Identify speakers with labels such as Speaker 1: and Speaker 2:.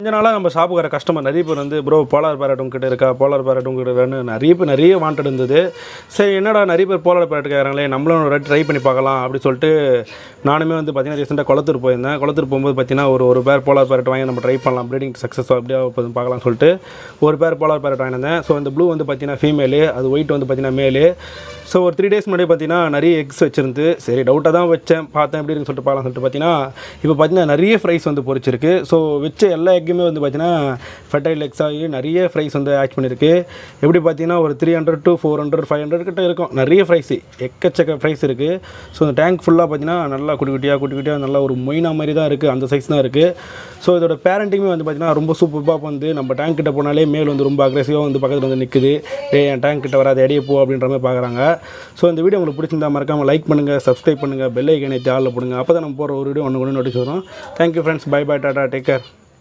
Speaker 1: கொஞ்ச நாளாக நம்ம ஷாப்புக்கு வர கஸ்டமர் நிறைய பேர் வந்து ப்ரோ போலார் பேரட் உங்ககிட்ட இருக்கா? போலார் பேரட் உங்ககிட்ட இருக்கான்னு நிறைய பேர் நிறைய வாண்டட் இருந்தது. சரி என்னடா நிறைய பேர் போலார் பேரட் கேட்குறாங்களே நம்மளும் ஒரு ட்ரை பண்ணி பார்க்கலாம் அப்படின்னு சொல்லிட்டு நானுமே வந்து பார்த்தீங்கன்னா ரீசெண்டாக குளத்தூர் போயிருந்தேன். குளத்தூர் போகும்போது பார்த்தீங்கன்னா ஒரு ஒரு பேர் போலார் பேரட் வாங்கி நம்ம ட்ரை பண்ணலாம். ப்ரீடிங் சக்ஸஸ் அப்படியே பார்க்கலாம்னு சொல்லிட்டு ஒரு பேர் போலார் பேரட் வாங்கியிருந்தேன். ஸோ இந்த ப்ளூ வந்து பார்த்தீங்கன்னா ஃபீமேலு அது ஒயிட் வந்து பார்த்தீங்கன்னா மேலு ஸோ ஒரு த்ரீ டேஸ் முன்னாடி பார்த்தீங்கன்னா நிறைய எக்ஸ் வச்சிருந்து சரி டவுட்டாக தான் வச்சேன். பார்த்தேன் எப்படி இருக்குன்னு சொல்லிட்டு பார்க்கலாம் சொல்லிட்டு பார்த்தீங்கன்னா இப்போ பார்த்தீங்கன்னா நிறைய ஃப்ரைஸ் வந்து பொறிச்சிருக்கு ஸோ வச்ச எல்லா எக்குமே வந்து பார்த்தீங்கன்னா ஃபெர்டைல் எக்ஸ் ஆகி நிறைய ஃப்ரைஸ் வந்து ஆட் பண்ணியிருக்கு எப்படி பார்த்தீங்கன்னா ஒரு three hundred to four hundred five hundred கிட்ட இருக்கும். நிறைய ஃப்ரைஸ் எக்கச்சக்க ஃப்ரைஸ் இருக்குது ஸோ இந்த டேங்க் ஃபுல்லாக பார்த்தீங்கன்னா நல்லா குட்டி குட்டியாக குட்டி குட்டியாக நல்லா ஒரு மொயினா மாதிரி தான் இருக்குது அந்த சைஸ் தான் இருக்குது ஸோ இதோட பேரண்டிங்குமே வந்து பார்த்தீங்கன்னா ரொம்ப சூப்பராக வந்து நம்ம டேங்க் கிட்ட போனாலே மேல் வந்து ரொம்ப அக்ரெசிவாக வந்து பக்கத்தில் வந்து நிற்குது டே என் டேங்க் கிட்ட வராது எடையே போ அப்படின்ற மாதிரி பார்க்குறாங்க ஸோ இந்த வீடியோ உங்களுக்கு பிடிச்சிருந்தா மறக்காமல் லைக் பண்ணுங்கள் சப்ஸ்கிரைப் பண்ணுங்கள் பெல் ஐக்கனை ஆளில் போடுங்க. அப்போ தான் நம்ம போகிற ஒரு வீடியோ ஒன்று ஒன்று நோட்டீஸ் வரும். Thank you friends bye bye Tata. Take care